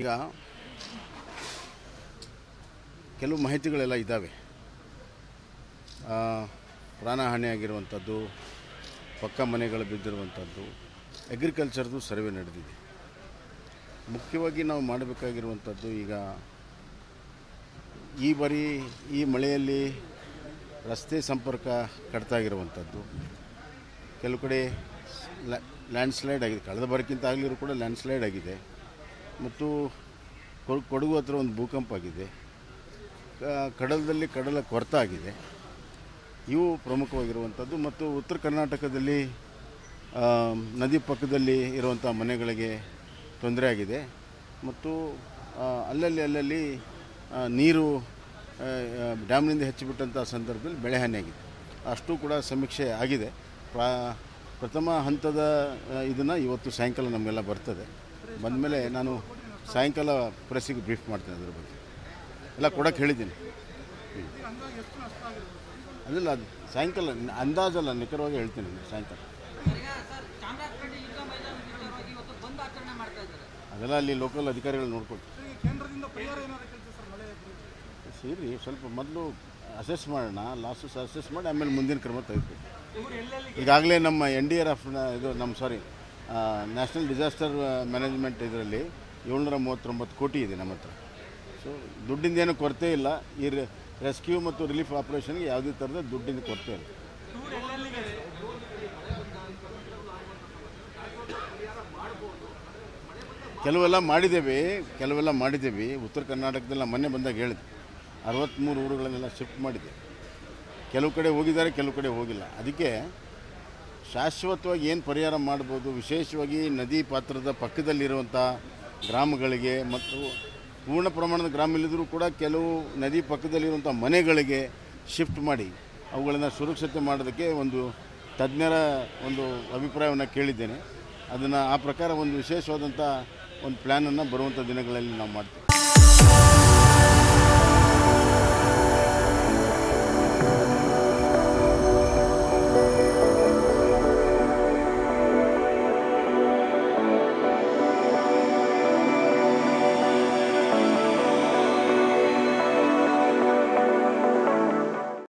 ಈಗ ಕೆಲವು ಮಾಹಿತಿಗಳೆಲ್ಲ ಇದ್ದಾವೆ. ಪ್ರಾಣಹಾನಿಯಾಗಿರುವಂಥದ್ದು, ಪಕ್ಕ ಮನೆಗಳು ಬಿದ್ದಿರುವಂಥದ್ದು ಅಗ್ರಿಕಲ್ಚರ್ದು ಸರ್ವೆ ನಡೆದಿದೆ. ಮುಖ್ಯವಾಗಿ ನಾವು ಮಾಡಬೇಕಾಗಿರುವಂಥದ್ದು ಈಗ ಈ ಬಾರಿ ಈ ಮಳೆಯಲ್ಲಿ ರಸ್ತೆ ಸಂಪರ್ಕ ಕಡಿತಾಗಿರುವಂಥದ್ದು ಕೆಲವು ಕಡೆ ಲ್ಯಾಂಡ್ ಸ್ಲೈಡ್ ಆಗಿದೆ. ಕಳೆದ ಬಾರಿಗಿಂತ ಆಗಲಿರೂ ಕೂಡ ಲ್ಯಾಂಡ್ ಸ್ಲೈಡ್ ಆಗಿದೆ. ಮತ್ತು ಕೊಡಗು ಹತ್ರ ಒಂದು ಭೂಕಂಪ ಆಗಿದೆ. ಕಡಲದಲ್ಲಿ ಕಡಲ ಕೊರತ ಆಗಿದೆ ಇವು ಪ್ರಮುಖವಾಗಿರುವಂಥದ್ದು. ಮತ್ತು ಉತ್ತರ ಕರ್ನಾಟಕದಲ್ಲಿ ನದಿ ಪಕ್ಕದಲ್ಲಿ ಇರುವಂಥ ಮನೆಗಳಿಗೆ ತೊಂದರೆ ಆಗಿದೆ. ಮತ್ತು ಅಲ್ಲಲ್ಲಿ ಅಲ್ಲಲ್ಲಿ ನೀರು ಡ್ಯಾಮ್ನಿಂದ ಹೆಚ್ಚಿಬಿಟ್ಟಂಥ ಸಂದರ್ಭದಲ್ಲಿ ಬೆಳೆ ಹಾನಿಯಾಗಿದೆ ಅಷ್ಟು ಕೂಡ ಸಮೀಕ್ಷೆ ಆಗಿದೆ. ಪ್ರಾ ಪ್ರಥಮ ಹಂತದ ಇದನ್ನು ಇವತ್ತು ಸಾಯಂಕಾಲ ನಮಗೆಲ್ಲ ಬರ್ತದೆ. ಬಂದಮೇಲೆ ನಾನು ಸಾಯಂಕಾಲ ಪ್ರೆಸ್ಸಿಗೆ ಬ್ರೀಫ್ ಮಾಡ್ತೇನೆ ಅದ್ರ ಬಗ್ಗೆ. ಎಲ್ಲ ಕೊಡೋಕ್ಕೆ ಹೇಳಿದ್ದೀನಿ. ಅದಿಲ್ಲ ಅದು ಸಾಯಂಕಾಲ ಅಂದಾಜಲ್ಲ ನಿಖರವಾಗಿ ಹೇಳ್ತೀನಿ ನಾನು ಸಾಯಂಕಾಲ. ಸರ್ ಚಾಮರಾಜಪೇಟೆ ಯುದ್ಧ ಮೈದಾನ ವಿಚಾರವಾಗಿ ಇವತ್ತು ಬಂದ್ ಮಾಡ್ತಾ ಇದ್ದಾರೆ. ಅದೆಲ್ಲ ಅಲ್ಲಿ ಲೋಕಲ್ ಅಧಿಕಾರಿಗಳು ನೋಡ್ಕೊಳ್ತಾರೆ. ಈಗ ಕೇಂದ್ರದಿಂದ ಪರಿಹಾರ ಏನಾದ್ರು ಕೇಳ್ತೀವಿ ಸರ್ ಮಳೆ ಸೇರಿ ಸ್ವಲ್ಪ ಮೊದಲು ಅಸೆಸ್ ಮಾಡೋಣ ಲಾಸಸ್ ಅಸೆಸ್ ಮಾಡಿ ಆಮೇಲೆ ಮುಂದಿನ ಕ್ರಮ ತೆಗೆದುಬೇಕು ಈಗಾಗಲೇ ನಮ್ಮ ಎನ್ ಡಿ ಆರ್ ಎಫ್ನ ಇದು ನಮ್ಮ ಸಾರಿ ನ್ಯಾಷನಲ್ ಡಿಸಾಸ್ಟರ್ ಮ್ಯಾನೇಜ್ಮೆಂಟ್ ಇದರಲ್ಲಿ ಏಳ್ನೂರ ಮೂವತ್ತೊಂಬತ್ತು ಕೋಟಿ ಇದೆ ನಮ್ಮ ಹತ್ರ. ಸೊ ದುಡ್ಡಿಂದ ಏನೂ ಕೊರತೆ ಇಲ್ಲ. ಈ ರೆಸ್ಕ್ಯೂ ಮತ್ತು ರಿಲೀಫ್ ಆಪರೇಷನ್ಗೆ ಯಾವುದೇ ಥರದ ದುಡ್ಡಿಂದ ಕೊರತೆ ಇಲ್ಲ. ಕೆಲವೆಲ್ಲ ಮಾಡಿದ್ದೇವೆ ಕೆಲವೆಲ್ಲ ಮಾಡಿದ್ದೇವೆ. ಉತ್ತರ ಕರ್ನಾಟಕದಲ್ಲಿ ಮೊನ್ನೆ ಬಂದಾಗ ಹೇಳಿದೆ ಅರವತ್ತ್ಮೂರು ಊರುಗಳನ್ನೆಲ್ಲ ಶಿಫ್ಟ್ ಮಾಡಿದೆ. ಕೆಲವು ಕಡೆ ಹೋಗಿದ್ದಾರೆ, ಕೆಲವು ಕಡೆ ಹೋಗಿಲ್ಲ. ಅದಕ್ಕೆ ಶಾಶ್ವತವಾಗಿ ಏನು ಪರಿಹಾರ ಮಾಡ್ಬೋದು, ವಿಶೇಷವಾಗಿ ನದಿ ಪಾತ್ರದ ಪಕ್ಕದಲ್ಲಿರುವಂಥ ಗ್ರಾಮಗಳಿಗೆ ಮತ್ತು ಪೂರ್ಣ ಪ್ರಮಾಣದ ಗ್ರಾಮ ಇಲ್ಲದರೂ ಕೂಡ ಕೆಲವು ನದಿ ಪಕ್ಕದಲ್ಲಿರುವಂಥ ಮನೆಗಳಿಗೆ ಶಿಫ್ಟ್ ಮಾಡಿ ಅವುಗಳನ್ನು ಸುರಕ್ಷತೆ ಮಾಡೋದಕ್ಕೆ ಒಂದು ತಜ್ಞರ ಒಂದು ಅಭಿಪ್ರಾಯವನ್ನು ಕೇಳಿದ್ದೇನೆ. ಅದನ್ನು ಆ ಪ್ರಕಾರ ಒಂದು ವಿಶೇಷವಾದಂಥ ಒಂದು ಪ್ಲ್ಯಾನನ್ನು ಬರುವಂಥ ದಿನಗಳಲ್ಲಿ ನಾವು ಮಾಡ್ತೀವಿ.